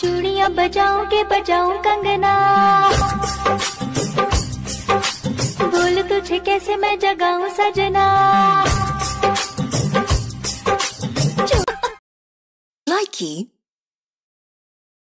चूड़िया बजाऊं के बजाऊं कंगना। बोल तुझे कैसे मैं जगाऊं सजना। लाइकी